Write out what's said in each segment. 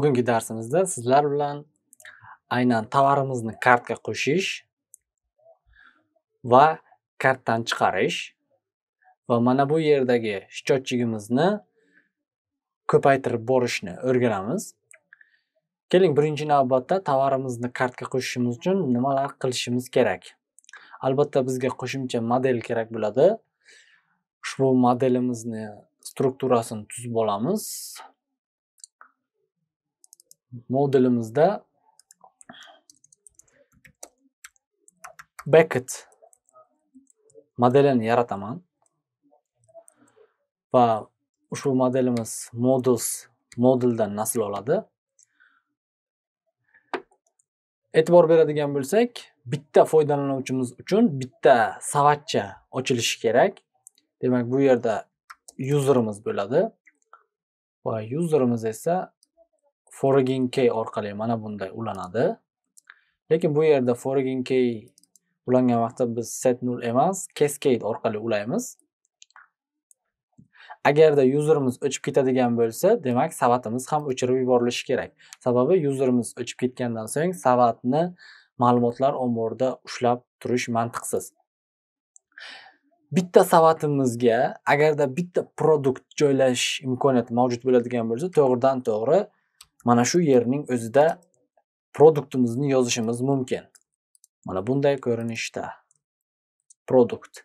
bugungi darsimizda sizlar bilan aynan tovarimizni kartga qo'shish va kartdan chiqarish va mana bu yerdagi счетчигimizni ko'paytirib borishni o'rganamiz. Keling birinchi navbatda tovarimizni kartga qo'shishimiz uchun nimalar qilishimiz kerak? Albatta bizga qo'shimcha model kerak bo'ladi. Ushbu modelimizni strukturasini tuzib olamiz. Modulimizda Beckett modelini yarataman va ushbu modelimiz modus moduldan nasl oladi. E'tibor beradigan bo'lsak bitta foydalanuvchimiz uchun bitta savatcha ochilishi kerak. Demak bu yerda userimiz bo'ladi va userimiz esa foraging key orqali mana bunday ulanadi. Lekin bu yerda foraging key ulangan vaqtda biz set null emas cascade orqali ulaymiz. Agarda userimiz o'chib ketadigan bo'lsa demak savatimiz ham o'chirib yuborilishi kerak. Sababi userimiz o'chib ketgandan so'ng savatni ma'lumotlar omborida ushlab turish mantiqsiz. Bitta savatimizga agarda bitta produkt joylash imkoniyati mavjud bo'ladigan bo'lsa to'g'ridan to'g'ri mana shu yerning o'zida produktimizni yozishimiz mumkin. Mana bunday ko'rinishda. Produkt.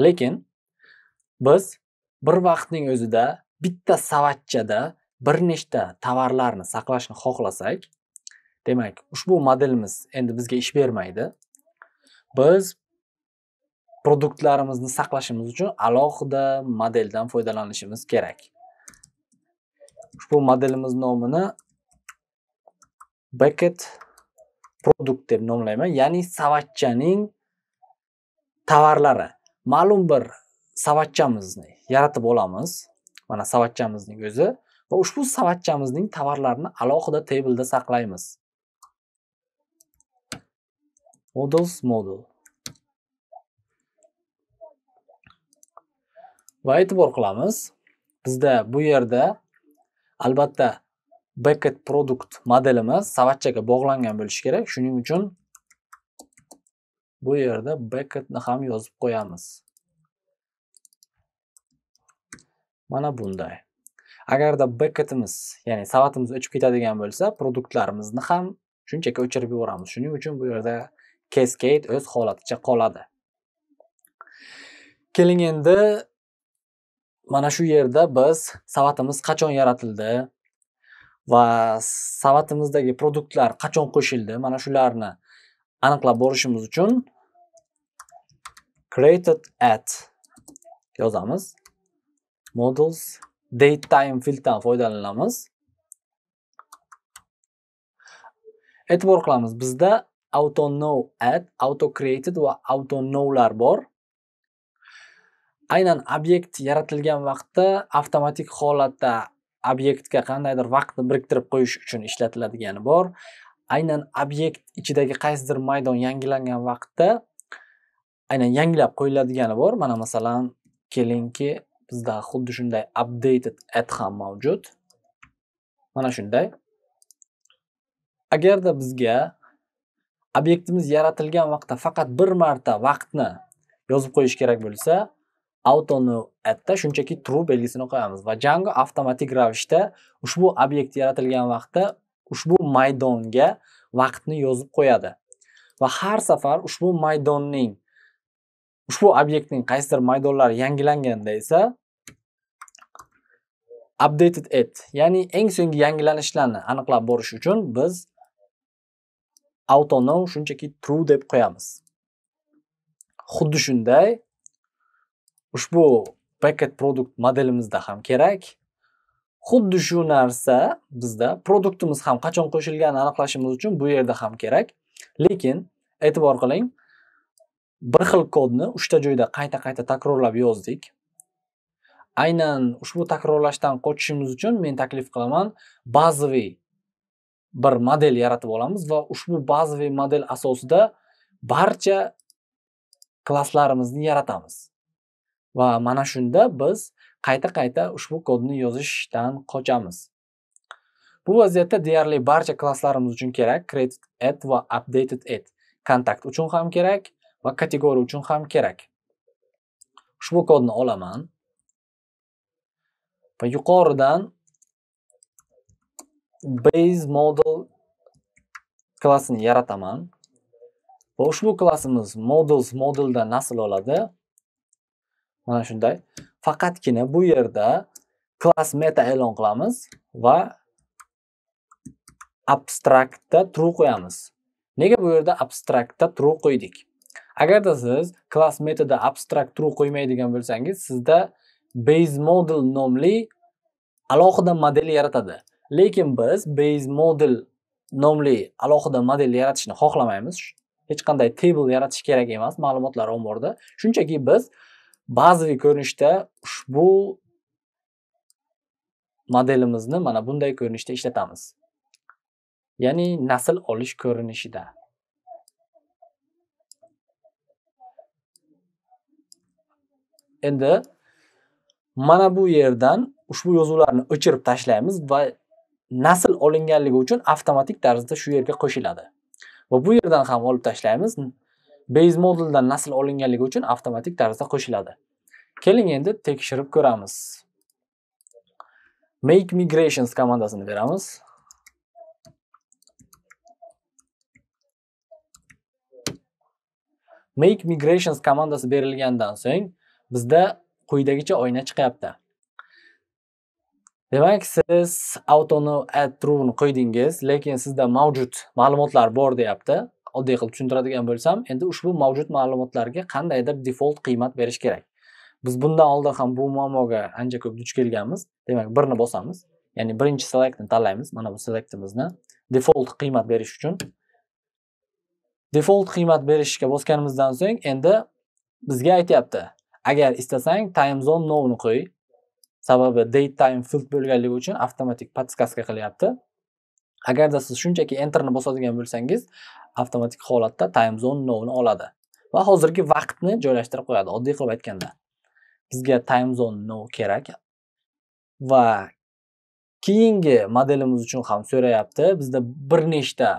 Lekin biz bir vaqtning o'zida bitta savatchada bir nechta tovarlarni saqlashni xohlasak demak ushbu modelimiz endi bizga ish bermaydi. Biz produktlarimizni saqlashimiz uchun alohida modeldan foydalanishimiz kerak. Ushbu modelimiz nomini Beckett produkt deb nomlayman. Ya'ni savatchaning tovarlari. Ma'lum bir savatchamizni yaratib olamiz. Mana savatchamizning o'zi va ushbu savatchamizning tovarlarini alohida tableda saqlaymiz. Models model. Va e'tibor qilamiz. Bizda bu yerda albatta backend product modelimiz savatchaga bog'langan bo'lishi kerak. Shuning uchun bu yerda backendni ham yozib qo'yamiz. Mana bunday. Agarda backetimiz ya'ni savatimiz o'chib ketadigan bo'lsa produktlarimizni ham shunchaki o'chirib yuboramiz. Shuning uchun bu yerda cascade o'z holaticha qoladi. Keling endi mana shu yerda biz savatimiz qachon yaratildi? Va savatimizdagi produktlar qachon qo'shildi? Mana shularni aniqlab borishimiz uchun created at yozamiz. Models date time filtrdan foydalanamiz. E'tibor qilamiz bizda auto know at auto created va auto knowlar bor. Aynan obyekt yaratilgan vaqtda avtomatik holatda obyektga qandaydir vaqtni biriktirib qo'yish uchun ishlatiladigani bor. Aynan obyekt ichidagi qaysidir maydon yangilangan vaqtda aynan yangilab qo'yiladigani bor. Mana masalan kelingki bizda xuddi shunday updated at ham mavjud. Mana shunday. Agarda bizga obyektimiz yaratilgan vaqtda faqat bir marta vaqtni yozib qo'yish kerak bo'lsa autoni atda shunchaki true belgisini qo'yamiz va Django avtomatik ravishda ushbu obyekt yaratilgan vaqtda ushbu maydonga vaqtni yozib qo'yadi. Va har safar ushbu maydonning ushbu obyektning qaysidir maydonlari yangilanganda esa updated at ya'ni eng so'nggi yangilanishlarni aniqlab borish uchun biz auto shunchaki true deb qo'yamiz. Xuddi shunday ushbu paket produkt modelimizda ham kerak. Xuddi shu narsa bizda produktimiz ham qachon qo'shilganini aniqlashimiz uchun bu yerda ham kerak. Lekin e'tibor qiling bir xil kodni uchta joyda qayta qayta takrorlab yozdik. Aynan ushbu takrorlashdan qochishimiz uchun men taklif qilaman bazaviy bir model yaratib olamiz va ushbu bazaviy model asosida barcha klasslarimizni yaratamiz. Va mana shunda biz qayta qayta ushbu kodni yozishdan qochamiz. Bu vaziyatda deyarli barcha klasslarimiz uchun kerak created at va updated at. Kontakt uchun ham kerak va kategoriya uchun ham kerak. Ushbu kodni olaman. Va yuqoridan base model klassini yarataman. Va ushbu klassimiz models modeldan nasl oladi. Mana shunday. Faqatgina bu yerda klass meta e'lon qilamiz va abstraktda true qo'yamiz. Nega bu yerda abstraktda true qo'ydik? Agarda siz class metada abstract true qo'ymaydigan bo'lsangiz sizda base model nomli alohida model yaratadi. Lekin biz base model nomli alohida model yaratishni xohlamaymiz. Hech qanday table yaratish kerak emas ma'lumotlar omborida shunchaki biz bazaviy ko'rinishda ushbu modelimizni mana bunday ko'rinishda ishlatamiz. Ya'ni nasl olish ko'rinishida. Endi mana bu yerdan ushbu yozuvlarni o'chirib tashlaymiz va nasl olinganligi uchun avtomatik tarzda shu yerga qo'shiladi. Va bu yerdan ham olib tashlaymiz. Base modeldan nasl olinganligi uchun avtomatik tarzda qo'shiladi. Keling endi tekshirib ko'ramiz. Make migrations komandasini beramiz. Make migrations komandasi berilgandan so'ng bizda quyidagicha oyna chiqyapti. Demak siz autoni add true ni qo'ydingiz lekin sizda mavjud ma'lumotlar bor deyapti. Oddiy qilib tushuntiradigan bo'lsam endi ushbu mavjud ma'lumotlarga qandaydir default qiymat berish kerak. Biz bundan oldin ham bu muammoga ancha ko'p duch kelganmiz. Demak birni bosamiz ya'ni birinchi selectni tanlaymiz. Mana bu selectimizni default qiymat berish uchun. Default qiymat berishga bosganimizdan so'ng endi bizga aytyapti agar istasang time zone no ni qo'y. Sababi date time field bo'lganligi uchun avtomatik подсказка qilyapti. Agarda siz shunchaki enterni bosadigan bo'lsangiz avtomatik holatda time zone no ni oladi va hozirgi vaqtni joylashtirib qo'yadi oddiy qilib aytganda. Bizga time zone now kerak va keyingi modelimiz uchun ham so'rayapti. Bizda bir nechta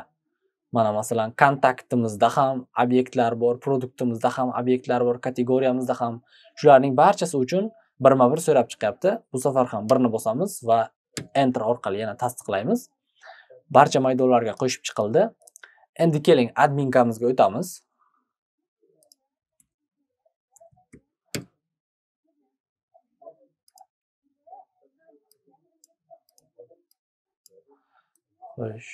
mana masalan kontaktimizda ham obyektlar bor produktimizda ham obyektlar bor kategoriyamizda ham shularning barchasi uchun birma bir so'rab chiqyapti. Bu safar ham birni bosamiz va enter orqali yana tasdiqlaymiz. Barcha maydonlarga qo'shib chiqildi. Endi keling adminkamizga o'tamiz. Xo'sh.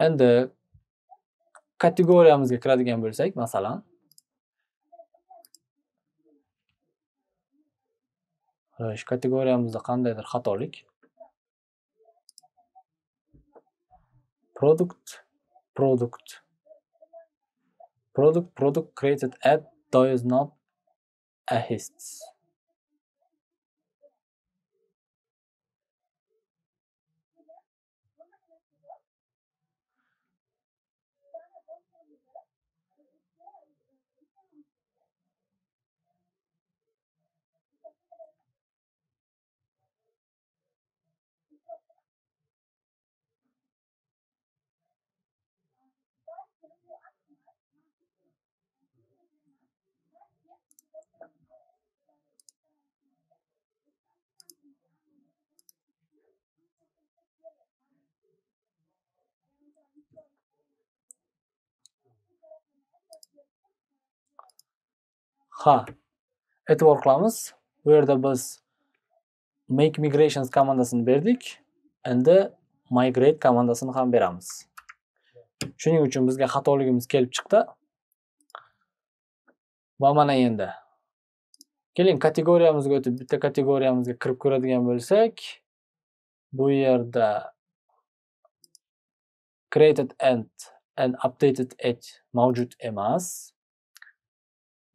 Endi kategoriyamizga kiradigan bo'lsak masalan ish kategoriyamizda qandaydir xatolik product product. Product product created at does not assists ha e'tibor qilamiz bu yerda biz make migrations komandasini berdik endi migrate komandasini ham beramiz. Shuning uchun bizga xatoligimiz kelib chiqdi. Va mana endi. Keling kategoriyamizga o'tib bitta kategoriyamizga kirib ko'radigan bo'lsak bu yerda created and and updated edge mavjud emas.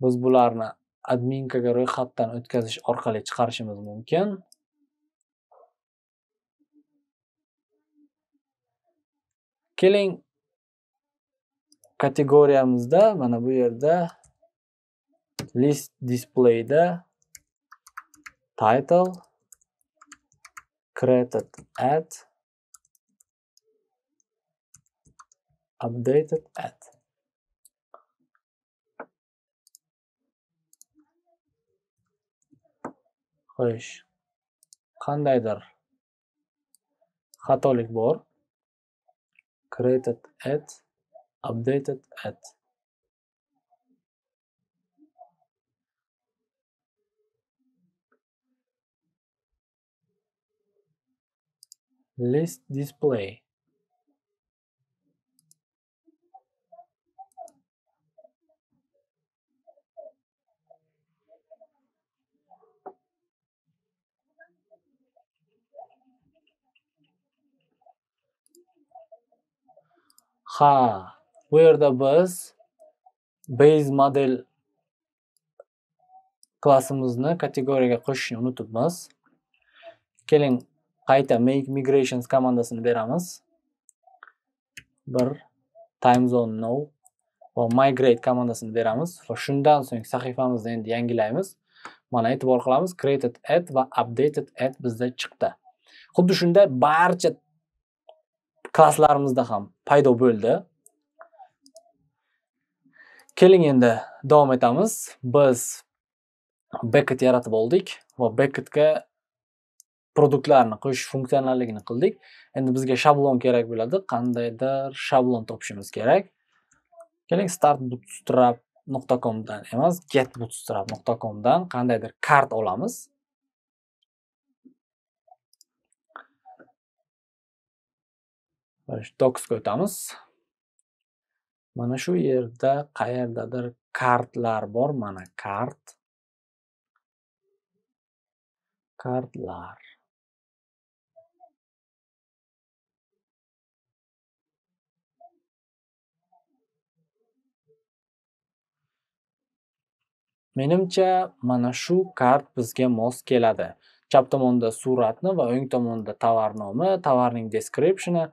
Biz bularni adminkaga ro'yxatdan o'tkazish orqali chiqarishimiz mumkin. Keling kategoriyamizda mana bu yerda list displayda title created at updated at xo'sh. Qandaydir? Xatolik bor. Created at updated at list display ha bu yerda biz base model klassimizni kategoriyaga qo'shishni unutibmiz keling qayta make migrations komandasini beramiz bir time zone no. Va migrate komandasini beramiz va shundan so'ng sahifamizni endi yangilaymiz mana e'tibor qilamiz created at va updated at bizda chiqdi xuddi shunday barcha klasslarimizda ham paydo bo'ldi. Keling endi davom etamiz. Biz backet yaratib oldik va backetga produktlarni qo'shish funksionalligini qildik. Endi bizga shablon kerak bo'ladi. Qandaydir shablon topishimiz kerak. Keling start bootstrap nuqta comdan emas get bootstrap nuqta comdan qandaydir kart olamiz. Docsga o'tamiz. Mana shu yerda qayerdadir kartlar bor. Mana kart. Kartlar. Menimcha mana shu kart bizga mos keladi. Chap tomonda suratni va o'ng tomonda tovar nomi tovarning descriptioni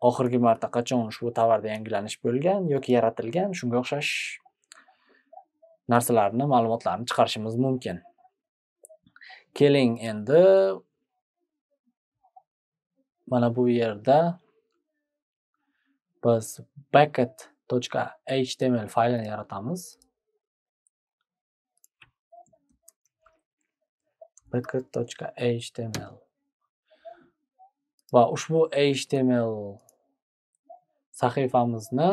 oxirgi marta qachon ushbu tovarda yangilanish bo'lgan yoki yaratilgan shunga o'xshash narsalarni ma'lumotlarni chiqarishimiz mumkin. Keling endi mana bu yerda biz bucket.html faylini yaratamiz. Bucket.html va ushbu html sahifamizni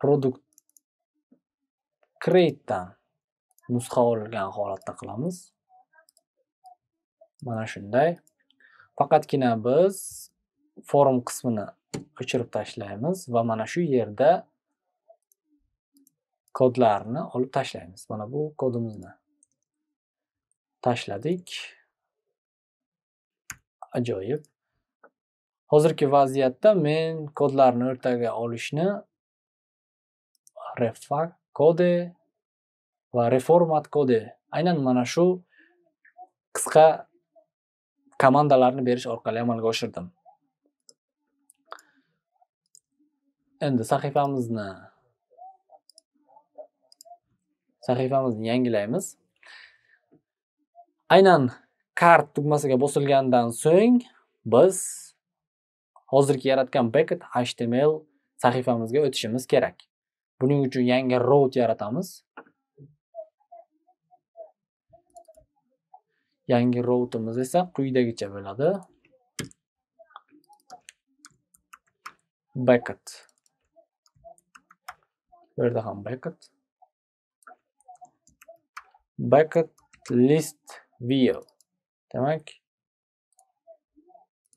product createdan nusxa olgan holatda qilamiz. Mana shunday. Faqatgina biz forum qismini o'chirib tashlaymiz va mana shu yerda kodlarni olib tashlaymiz. Mana bu kodimizni tashladik. Ajoyib. Hozirgi vaziyatda men kodlarni o'rtaga olishni refak kode va reformat kode aynan mana shu qisqa komandalarni berish orqali amalga oshirdim. Endi sahifamizni sahifamizni yangilaymiz. Aynan kart tugmasiga bosilgandan so'ng biz hozirgi yaratgan backet html sahifamizga o'tishimiz kerak. Buning uchun yangi route yaratamiz. Yangi routeimiz esa quyidagicha bo'ladi. Backet bu yerda ham backet backet list view. Demak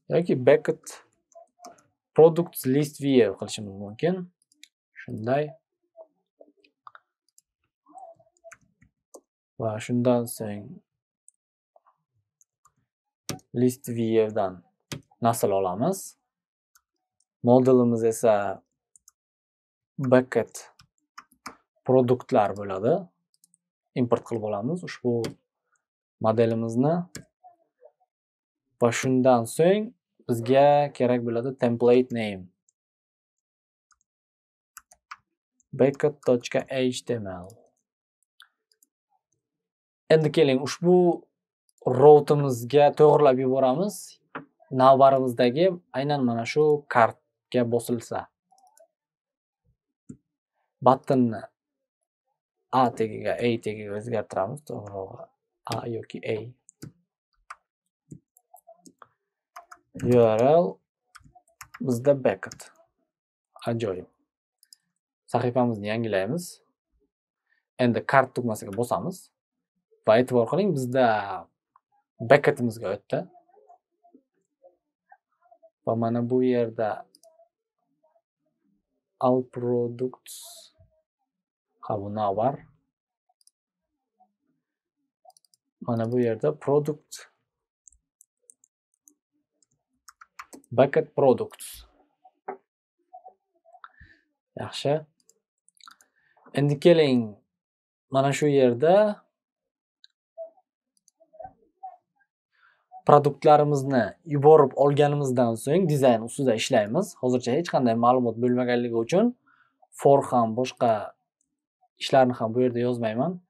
yoki backet product list view qilishimiz mumkin shunday va shundan so'ng list viewdan nasl olamiz modelimiz esa bucket produktlar bo'ladi import qilib olamiz ushbu modelimizni va shundan so'ng bizga kerak bo'ladi template name. Backup.html endi keling ushbu routimizga to'g'irlab yuboramiz navbarimizdagi aynan mana shu kartga bosilsa battonni a tagiga a tagiga o'zgartiramiz to'g'rirog'i a yoki a. url bizda backet ajoyib. Sahifamizni yangilaymiz. Endi kart tugmasiga bosamiz va e'tibor qiling bizda backetimizga o'tdi. Va mana bu yerda all products ha bu navbar mana bu yerda product bucket products. Yaxshi. Endi keling. Mana shu yerda produktlarimizni yuborib olganimizdan so'ng dizayn ustida ishlaymiz. Hozircha hech qanday ma'lumot bo'lmaganligi uchun for ham boshqa ishlarni ham bu yerda yozmayman.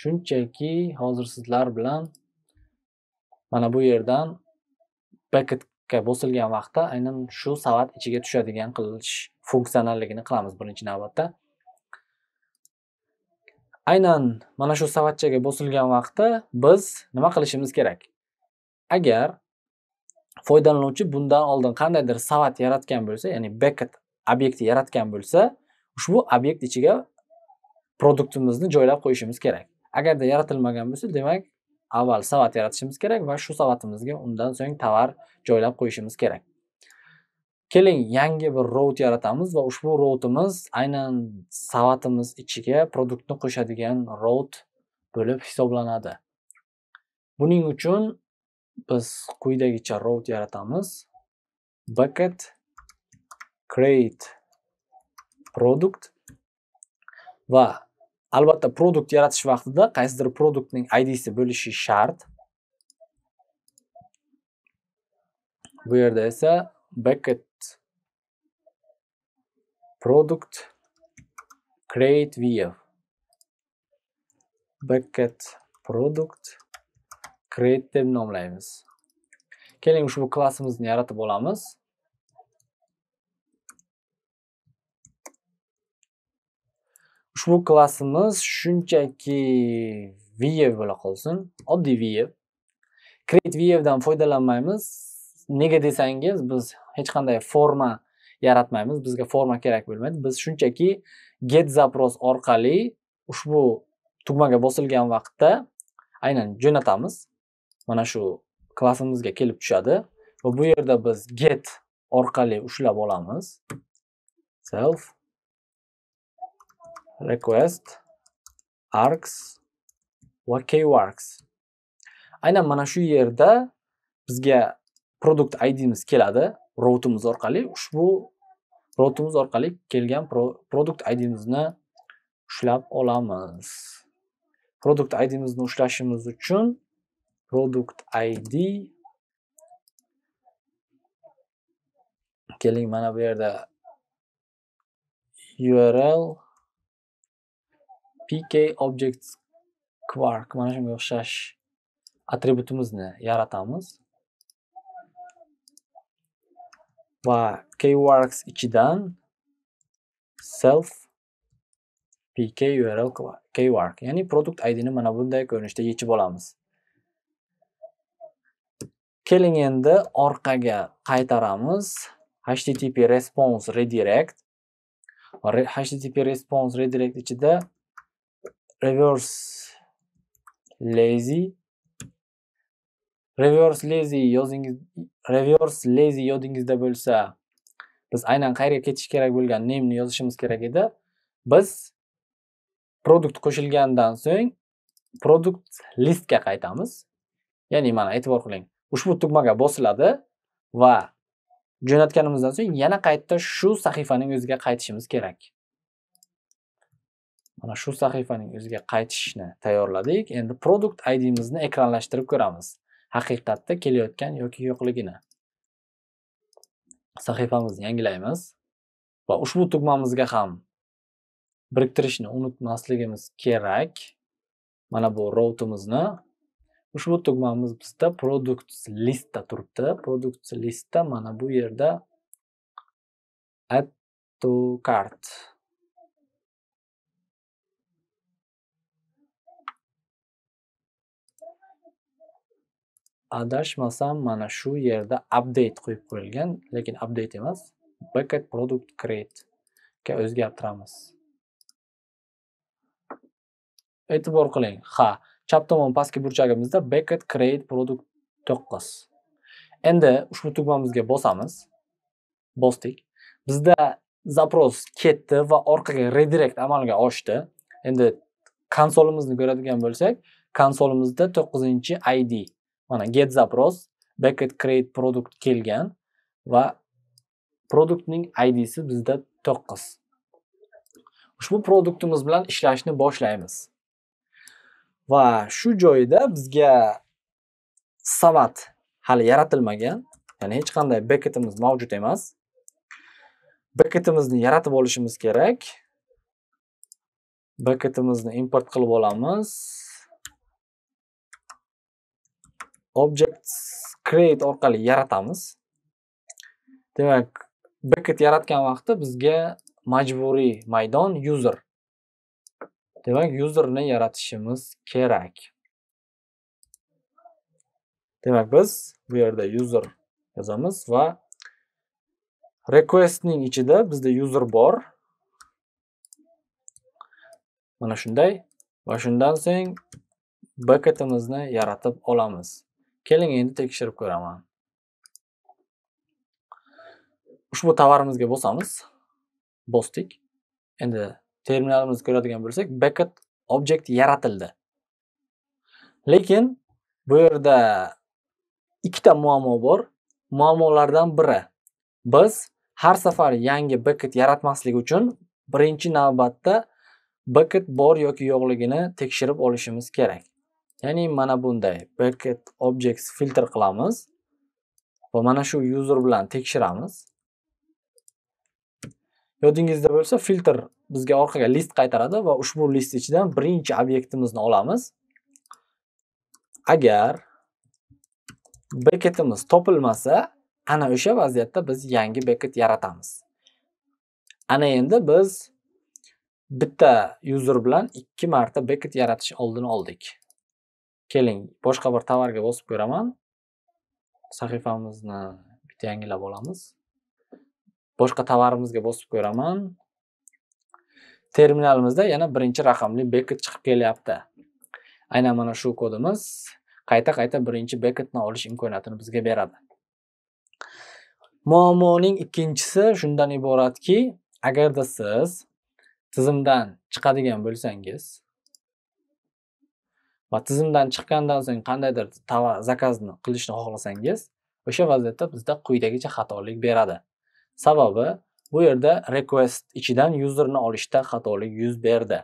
Shunchaki hozir sizlar bilan mana bu yerdan backetga bosilgan vaqtda aynan shu savat ichiga tushadigan qilish funksionalligini qilamiz birinchi navbatda. Aynan mana shu savatchaga bosilgan vaqtda biz nima qilishimiz kerak? Agar foydalanuvchi bundan oldin qandaydir savat yaratgan bo'lsa ya'ni backet obyekti yaratgan bo'lsa ushbu obyekt ichiga produktimizni joylab qo'yishimiz kerak. Agarda yaratilmagan bo'lsa demak avval savat yaratishimiz kerak va shu savatimizga undan so'ng tovar joylab qo'yishimiz kerak. Keling yangi bir rout yaratamiz va ushbu routimiz aynan savatimiz ichiga produktni qo'shadigan rout bo'lib hisoblanadi. Buning uchun biz quyidagicha rout yaratamiz. Bucket create product va albatta produkt yaratish vaqtida qaysidir produktning idsi bo'lishi shart. Bu yerda esa bucket product create view. Bucket product create deb nomlaymiz. Keling ushbu klassimizni yaratib olamiz. Ushbu klassimiz shunchaki view bo'la qolsin. Oddiy view create viewdan foydalanmaymiz. Nega desangiz biz hech qanday forma yaratmaymiz. Bizga forma kerak bo'lmaydi. Biz shunchaki get zapros orqali ushbu tugmaga bosilgan vaqtda aynan jo'natamiz. Mana shu klassimizga kelib tushadi va bu yerda biz get orqali ushlab olamiz. Self request args va kworks aynan mana shu yerda bizga product idimiz keladi routimiz orqali ushbu routimiz orqali kelgan product idimizni ushlab olamiz. Product idimizni ushlashimiz uchun product id keling mana bu yerda url pk objects quark mana shunga o'xshash atributimizni yaratamiz va kworks ichidan self pk url kwork ya'ni produkt idni mana bunday ko'rinishda yechib olamiz keling endi orqaga qaytaramiz http response redirect. Http response redirect ichida reverse lazy. Reverse lazy yozingiz reverse lazy yodingizda bo'lsa biz aynan qayerga ketish kerak bo'lgan nameni yozishimiz kerak edi. Biz produkt qo'shilgandan so'ng produkt listga qaytamiz. Ya'ni mana e'tibor qiling ushbu tugmaga bosiladi va jo'natganimizdan so'ng yana qayta shu sahifaning o'ziga qaytishimiz kerak. Mana shu sahifaning o'ziga qaytishni tayyorladik. Endi product idimizni ekranlashtirib ko'ramiz. Haqiqatda kelayotgan yoki yo'qligini. Sahifamizni yangilaymiz va ushbu tugmamizga ham biriktirishni unutmasligimiz kerak. Mana bu routimizni ushbu tugmamiz bizda products listda turibdi. Products listda mana bu yerda add to cart. Adashmasam mana shu yerda update qo'yib qo'yilgan lekin update emas bucket product create ga o'zgartiramiz. E'tibor qiling. Ha chap tomon pastki burchagimizda bucket create product to'qqiz. Endi ushbu tugmamizga bosamiz. Bosdik. Bizda zapros ketdi va orqaga redirect amalga oshdi. Endi konsolimizni ko'radigan bo'lsak konsolimizda to'qqizinchi id mana get zapros bucket create product kelgan va produktning idsi bizda to'qqiz. Ushbu produktimiz bilan ishlashni boshlaymiz. Va shu joyda bizga savat hali yaratilmagan ya'ni hech qanday beketimiz mavjud emas. Beketimizni yaratib olishimiz kerak. Beketimizni import qilib olamiz. Object create orqali yaratamiz. Demak bucket yaratgan vaqtda bizga majburiy maydon user. Demak userni yaratishimiz kerak. Demak biz bu yerda user yozamiz va requestning ichida bizda user bor. Mana shunday va shundan so'ng bucketimizni yaratib olamiz. Keling endi tekshirib ko'raman. Ushbu tovarimizga bosamiz bosdik. Endi terminalimizni ko'radigan bo'lsak bucket object yaratildi. Lekin bu yerda ikkita muammo bor. Muammolardan biri biz har safar yangi bucket yaratmaslik uchun birinchi navbatda bucket bor yoki yo'qligini tekshirib olishimiz kerak. Ya'ni mana bunday bucket objects filtr qilamiz va mana shu user bilan tekshiramiz. Yodingizda bo'lsa filtr bizga orqaga list qaytaradi va ushbu list ichidan birinchi obyektimizni olamiz. Agar beketimiz topilmasa ana o'sha vaziyatda biz yangi beket yaratamiz. Ana endi biz bitta user bilan ikki marta beket yaratish oldini oldik. Keling boshqa bir tovarga bosib ko'raman. Sahifamizni bitta yangilab olamiz. Boshqa tovarimizga bosib ko'raman. Terminalimizda yana birinchi raqamli beket chiqib kelyapti. Aynan mana shu kodimiz qayta qayta birinchi beketni olish imkoniyatini bizga beradi. Muammoning ikkinchisi shundan iboratki agarda siz tizimdan chiqadigan bo'lsangiz va tizimdan chiqqandan so'ng qandaydir tovar zakazni qilishni xohlasangiz o'sha vaziyatda bizda quyidagicha xatolik beradi. Sababi bu yerda request ichidan yuzerni olishda xatolik yuz berdi.